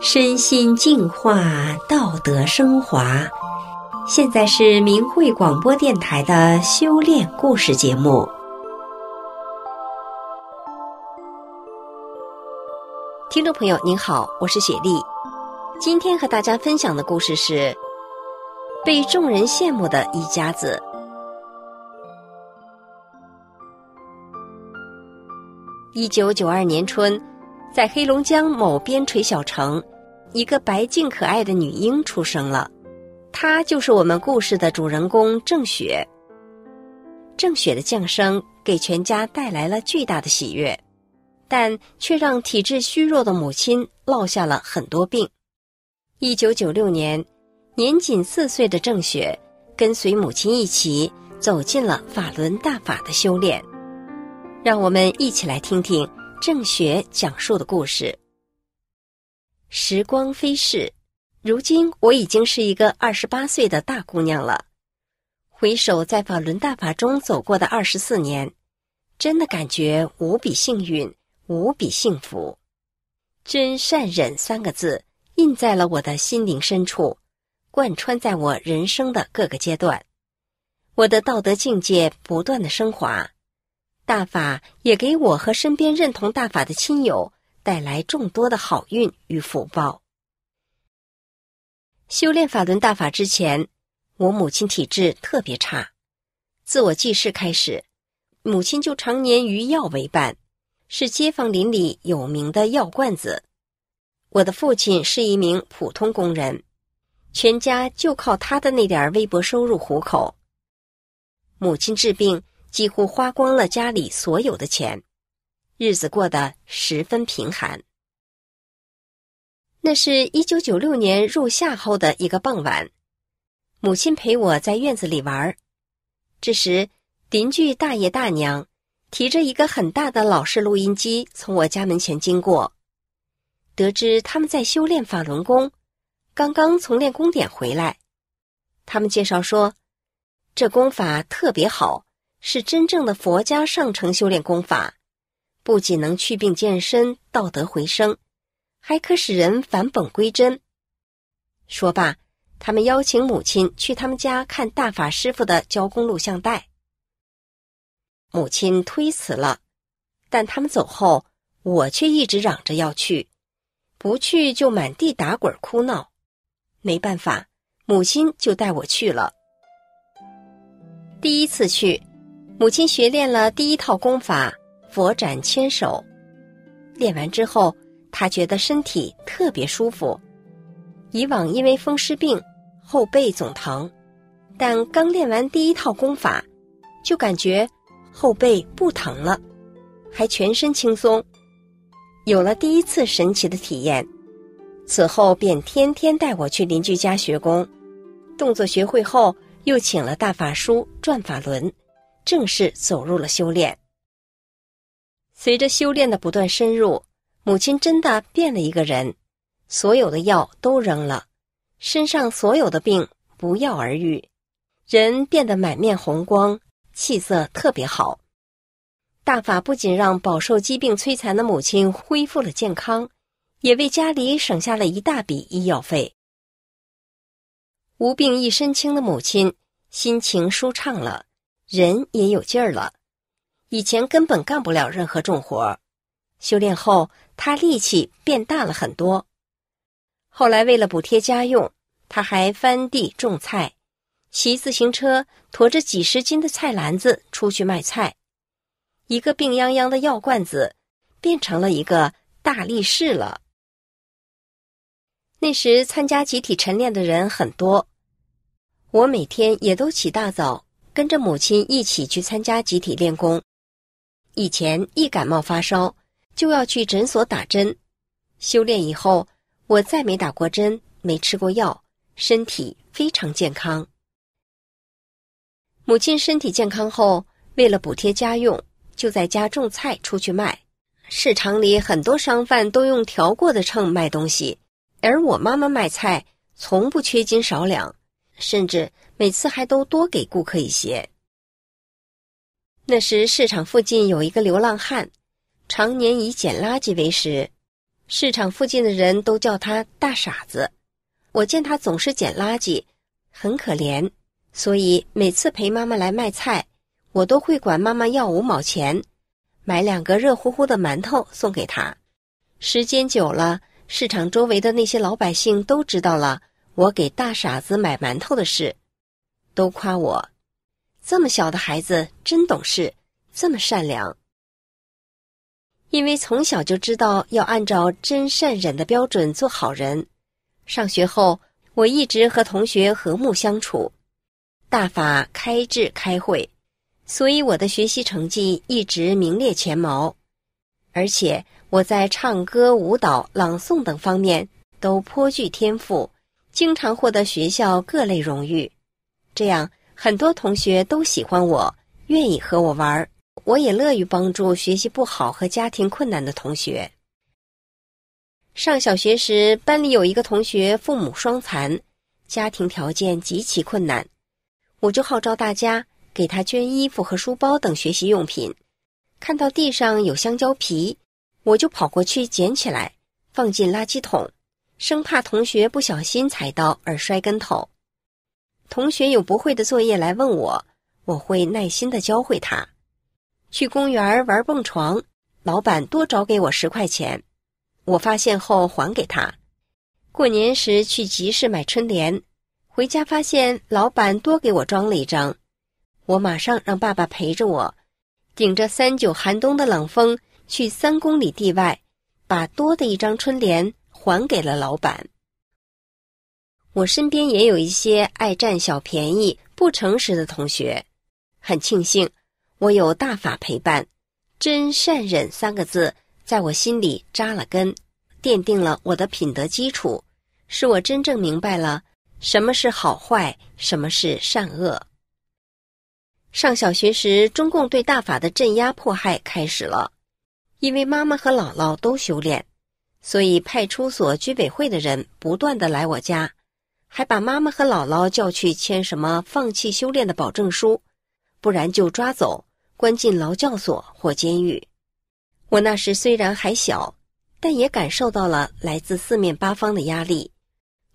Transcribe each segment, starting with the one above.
身心净化，道德升华。现在是明慧广播电台的修炼故事节目。听众朋友，您好，我是雪莉。今天和大家分享的故事是被众人羡慕的一家子。一九九二年春。在黑龙江某边陲小城，一个白净可爱的女婴出生了，她就是我们故事的主人公郑雪。郑雪的降生给全家带来了巨大的喜悦，但却让体质虚弱的母亲落下了很多病。一九九六年，年仅四岁的郑雪跟随母亲一起走进了法轮大法的修炼。让我们一起来听听。郑雪讲述的故事。时光飞逝，如今我已经是一个二十八岁的大姑娘了。回首在法轮大法中走过的二十四年，真的感觉无比幸运，无比幸福。真善忍三个字印在了我的心灵深处，贯穿在我人生的各个阶段。我的道德境界不断的升华。大法也给我和身边认同大法的亲友带来众多的好运与福报。修炼法轮大法之前，我母亲体质特别差，自我记事开始，母亲就常年与药为伴，是街坊邻里有名的药罐子。我的父亲是一名普通工人，全家就靠他的那点微薄收入糊口。母亲治病。几乎花光了家里所有的钱，日子过得十分贫寒。那是一九九六年入夏后的一个傍晚，母亲陪我在院子里玩儿这时，邻居大爷大娘提着一个很大的老式录音机从我家门前经过，得知他们在修炼法轮功，刚刚从练功点回来。他们介绍说，这功法特别好。是真正的佛家上乘修炼功法，不仅能祛病健身、道德回升，还可使人返本归真。说罢，他们邀请母亲去他们家看大法师傅的教功录像带。母亲推辞了，但他们走后，我却一直嚷着要去，不去就满地打滚哭闹。没办法，母亲就带我去了。第一次去。母亲学练了第一套功法“佛展千手”，练完之后，她觉得身体特别舒服。以往因为风湿病，后背总疼，但刚练完第一套功法，就感觉后背不疼了，还全身轻松。有了第一次神奇的体验，此后便天天带我去邻居家学功，动作学会后，又请了大法书转法轮。正式走入了修炼。随着修炼的不断深入，母亲真的变了一个人，所有的药都扔了，身上所有的病不药而愈，人变得满面红光，气色特别好。大法不仅让饱受疾病摧残的母亲恢复了健康，也为家里省下了一大笔医药费。无病一身轻的母亲心情舒畅了。人也有劲儿了，以前根本干不了任何重活修炼后，他力气变大了很多。后来为了补贴家用，他还翻地种菜，骑自行车驮着几十斤的菜篮子出去卖菜。一个病殃殃的药罐子，变成了一个大力士了。那时参加集体晨练的人很多，我每天也都起大早。跟着母亲一起去参加集体练功。以前一感冒发烧就要去诊所打针，修炼以后我再没打过针，没吃过药，身体非常健康。母亲身体健康后，为了补贴家用，就在家种菜出去卖。市场里很多商贩都用调过的秤卖东西，而我妈妈卖菜从不缺斤少两，甚至。每次还都多给顾客一些。那时市场附近有一个流浪汉，常年以捡垃圾为食，市场附近的人都叫他大傻子。我见他总是捡垃圾，很可怜，所以每次陪妈妈来卖菜，我都会管妈妈要五毛钱，买两个热乎乎的馒头送给他。时间久了，市场周围的那些老百姓都知道了我给大傻子买馒头的事，都夸我。这么小的孩子真懂事，这么善良。因为从小就知道要按照真善忍的标准做好人，上学后我一直和同学和睦相处，大法开智开会，所以我的学习成绩一直名列前茅，而且我在唱歌、舞蹈、朗诵等方面都颇具天赋，经常获得学校各类荣誉，这样很多同学都喜欢我，愿意和我玩儿。我也乐于帮助学习不好和家庭困难的同学。上小学时，班里有一个同学父母双残，家庭条件极其困难，我就号召大家给他捐衣服和书包等学习用品。看到地上有香蕉皮，我就跑过去捡起来，放进垃圾桶，生怕同学不小心踩到而摔跟头。同学有不会的作业来问我，我会耐心的教会他。去公园玩蹦床，老板多找给我十块钱，我发现后还给他。过年时去集市买春联，回家发现老板多给我装了一张，我马上让爸爸陪着我，顶着三九寒冬的冷风去三公里地外，把多的一张春联还给了老板。我身边也有一些爱占小便宜、不诚实的同学，很庆幸。我有大法陪伴，真善忍三个字在我心里扎了根，奠定了我的品德基础，使我真正明白了什么是好坏，什么是善恶。上小学时，中共对大法的镇压迫害开始了，因为妈妈和姥姥都修炼，所以派出所、居委会的人不断的来我家，还把妈妈和姥姥叫去签什么放弃修炼的保证书，不然就抓走。关进劳教所或监狱。我那时虽然还小，但也感受到了来自四面八方的压力。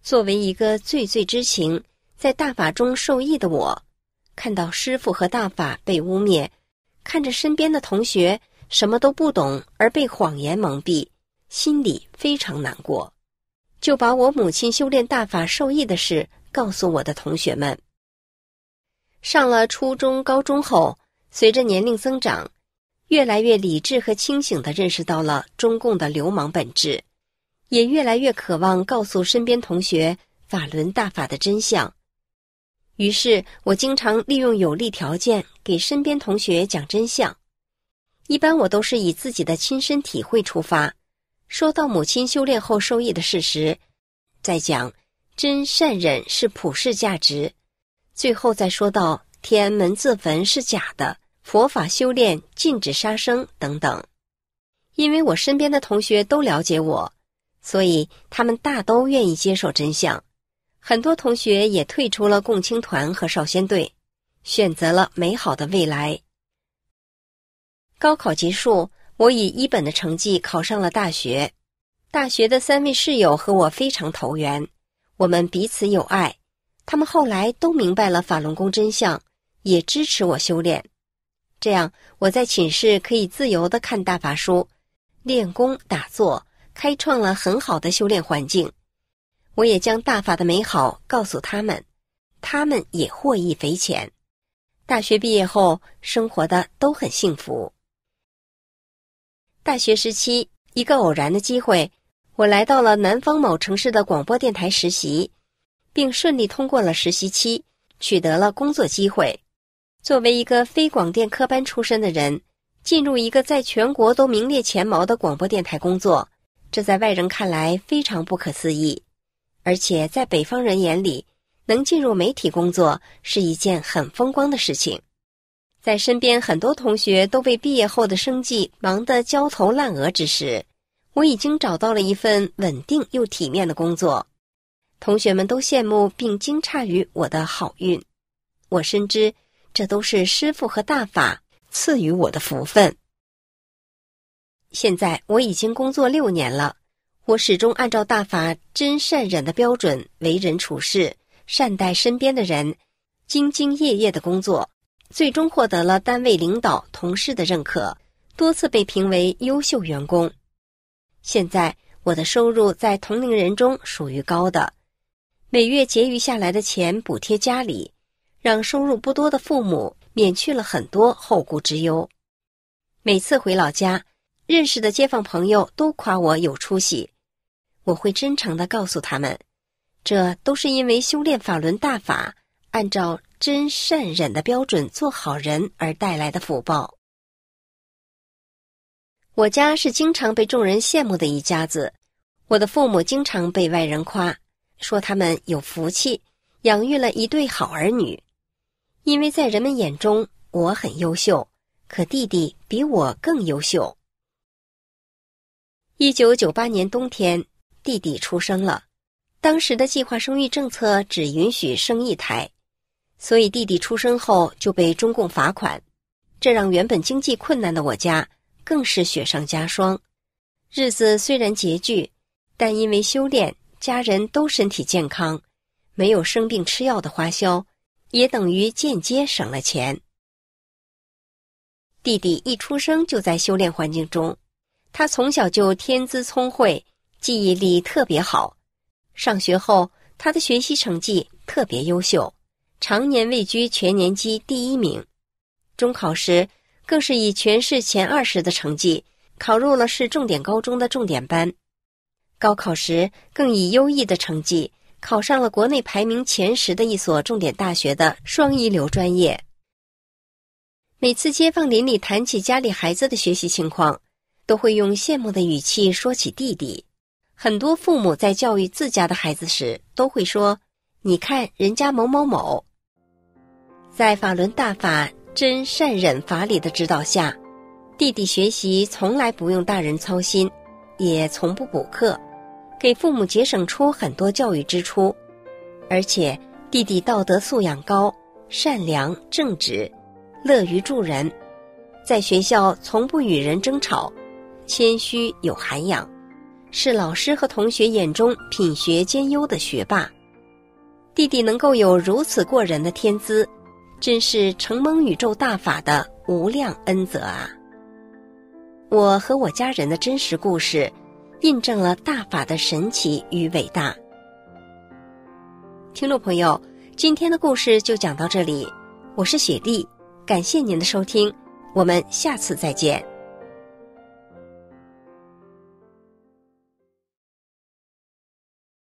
作为一个最最知情、在大法中受益的我，看到师傅和大法被污蔑，看着身边的同学什么都不懂而被谎言蒙蔽，心里非常难过。就把我母亲修炼大法受益的事告诉我的同学们。上了初中、高中后。随着年龄增长，越来越理智和清醒地认识到了中共的流氓本质，也越来越渴望告诉身边同学法轮大法的真相。于是我经常利用有利条件给身边同学讲真相。一般我都是以自己的亲身体会出发，说到母亲修炼后受益的事实，再讲真善忍是普世价值，最后再说到天安门自焚是假的。佛法修炼禁止杀生等等，因为我身边的同学都了解我，所以他们大都愿意接受真相。很多同学也退出了共青团和少先队，选择了美好的未来。高考结束，我以一本的成绩考上了大学。大学的三位室友和我非常投缘，我们彼此有爱。他们后来都明白了法轮功真相，也支持我修炼。这样，我在寝室可以自由的看大法书、练功、打坐，开创了很好的修炼环境。我也将大法的美好告诉他们，他们也获益匪浅。大学毕业后，生活的都很幸福。大学时期，一个偶然的机会，我来到了南方某城市的广播电台实习，并顺利通过了实习期，取得了工作机会。作为一个非广电科班出身的人，进入一个在全国都名列前茅的广播电台工作，这在外人看来非常不可思议。而且在北方人眼里，能进入媒体工作是一件很风光的事情。在身边很多同学都为毕业后的生计忙得焦头烂额之时，我已经找到了一份稳定又体面的工作。同学们都羡慕并惊诧于我的好运，我深知。这都是师傅和大法赐予我的福分。现在我已经工作六年了，我始终按照大法真善忍的标准为人处事，善待身边的人，兢兢业业的工作，最终获得了单位领导、同事的认可，多次被评为优秀员工。现在我的收入在同龄人中属于高的，每月结余下来的钱补贴家里，让收入不多的父母免去了很多后顾之忧。每次回老家，认识的街坊朋友都夸我有出息。我会真诚的告诉他们，这都是因为修炼法轮大法，按照真善忍的标准做好人而带来的福报。我家是经常被众人羡慕的一家子，我的父母经常被外人夸，说他们有福气，养育了一对好儿女。因为在人们眼中我很优秀，可弟弟比我更优秀。一九九八年冬天。弟弟出生了，当时的计划生育政策只允许生一胎，所以弟弟出生后就被中共罚款，这让原本经济困难的我家更是雪上加霜。日子虽然拮据，但因为修炼，家人都身体健康，没有生病吃药的花销，也等于间接省了钱。弟弟一出生就在修炼环境中，他从小就天资聪慧。记忆力特别好，上学后他的学习成绩特别优秀，常年位居全年级第一名。中考时更是以全市前二十的成绩考入了市重点高中的重点班，高考时更以优异的成绩考上了国内排名前十的一所重点大学的双一流专业。每次街坊邻里谈起家里孩子的学习情况，都会用羡慕的语气说起弟弟。很多父母在教育自家的孩子时，都会说：“你看人家某某某。”在法轮大法真善忍法理的指导下，弟弟学习从来不用大人操心，也从不补课，给父母节省出很多教育支出。而且弟弟道德素养高，善良正直，乐于助人，在学校从不与人争吵，谦虚有涵养。是老师和同学眼中品学兼优的学霸，弟弟能够有如此过人的天资，真是承蒙宇宙大法的无量恩泽啊！我和我家人的真实故事，印证了大法的神奇与伟大。听众朋友，今天的故事就讲到这里，我是雪莉，感谢您的收听，我们下次再见。